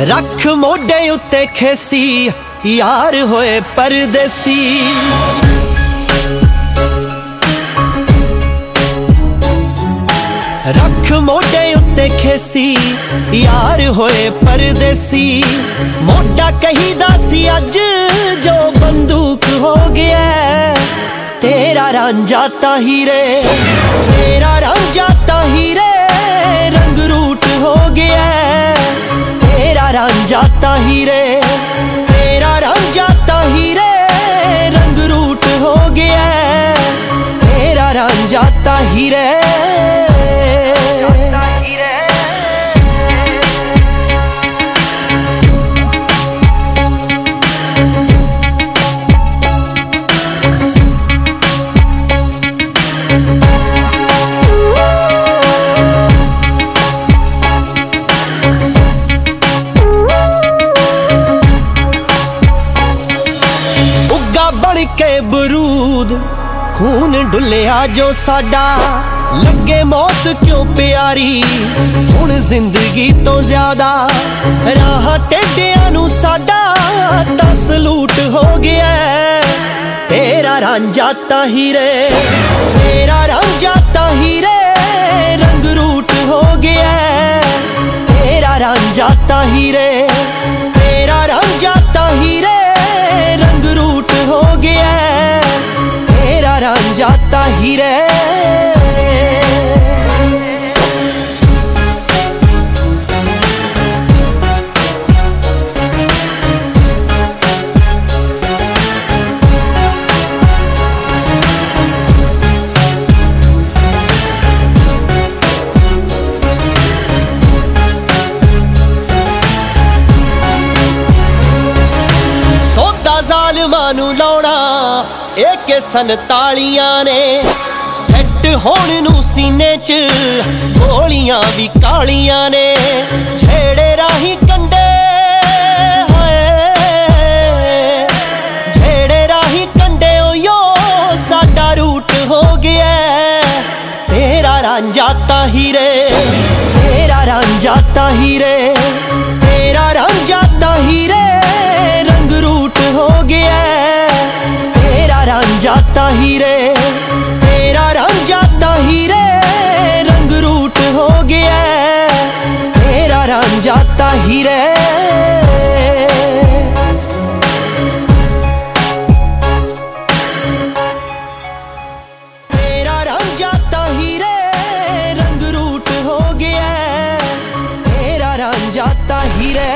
ਰੱਖ ਮੋਢੇ ਉੱਤੇ ਖੇਸੀ, ਯਾਰ ਹੋਏ ਪਰਦੇਸੀ। ਰੱਖ ਮੋਢੇ ਉੱਤੇ ਖੇਸੀ, ਯਾਰ ਹੋਏ ਪਰਦੇਸੀ। ਮੋਢਾ ਕਹੀਦਾ ਸੀ ਅੱਜ ਜੋ ਬੰਦੂਕ ਹੋ ਗਿਆ ਤੇਰਾ ਰਾਂਝਾ ਤਾਂ ਹੀਰੇ, ਤੇਰਾ ਰਾਂਝਾ ਹੀਰੇ ਤੇਰਾ ਰਾਂਝਾ ਤਾਂ ਹੀਰੇ ਰੰਗ ਰੂਟ ਹੋ ਗਿਆ। ਤੇਰਾ ਰਾਂਝਾ ਤਾਂ ਹੀਰੇ ਬਰੂਦ ਖੂਨ ਡੁੱਲਿਆ ਜੋ ਸਾਡਾ। ਲੱਗੇ ਮੌਤ ਕਿਉਂ ਪਿਆਰੀ? ਹੁਣ ਜ਼ਿੰਦਗੀ ਤੋਂ ਜ਼ਿਆਦਾ ਰਾਹ ਟੇਡਿਆਂ ਨੂੰ ਸਾਡਾ ਤਾਂ ਸਲੂਟ ਹੋ ਗਿਆ ਤੇਰਾ ਰਾਂਝਾ ਤਾਂ ਹੀਰੇ, ਤੇਰਾ ਰਾਂਝਾ ਤਾਂ ਹੀਰੇ, ਰੰਗ ਰੂਟ ਹੋ ਗਿਆ ਤੇਰਾ ਰਾਂਝਾ ਤਾਂ ਹੀਰੇ, ਤੇਰਾ ਰਾਂਝਾ ਤਾਂ ਹੀਰੇ, ਰੰਗ ਰੂਟ ਹੋ ਗਿਆ ਤੇਰਾ ਹੀ ਤਾਂ ਹੀਰੇ ਜ਼ਾਲਮਾਂ ਨੂੰ ਲਾਉਣਾ ਇਹ ਕਿ ਸੰਤਾਲੀਆਂ ਨੇ। ਫਿੱਟ ਹੋਣ ਨੂੰ ਸੀਨੇ 'ਚ, ਗੋਲੀਆਂ ਵੀ ਕਾਲੀਆਂ ਨੇ। ਛੇੜੇ ਰਾਹੀ ਕੰਡੇ, ਹਾਏ। ਛੇੜੇ ਰਾਹੀ ਕੰਡੇ ਓਯੋ ਸਾਡਾ ਰੂਟ ਹੋ ਗਿਆ ਤੇਰਾ ਰਾਂਝਾ ਤਾਂ ਹੀਰੇ, ਤੇਰਾ ਰਾਂਝਾ ਤਾਂ ਹੀਰੇ। ਤੇਰਾ ਰਾਂਝਾ ਤਾਂ ਹੀਰੇ ਤੇਰਾ ਰਾਂਝਾ ਤਾਂ ਹੀਰੇ ਰੰਗ ਰੂਟ ਹੋ ਗਿਆ ਤੇਰਾ ਰਾਂਝਾ ਤਾਂ ਹੀਰੇ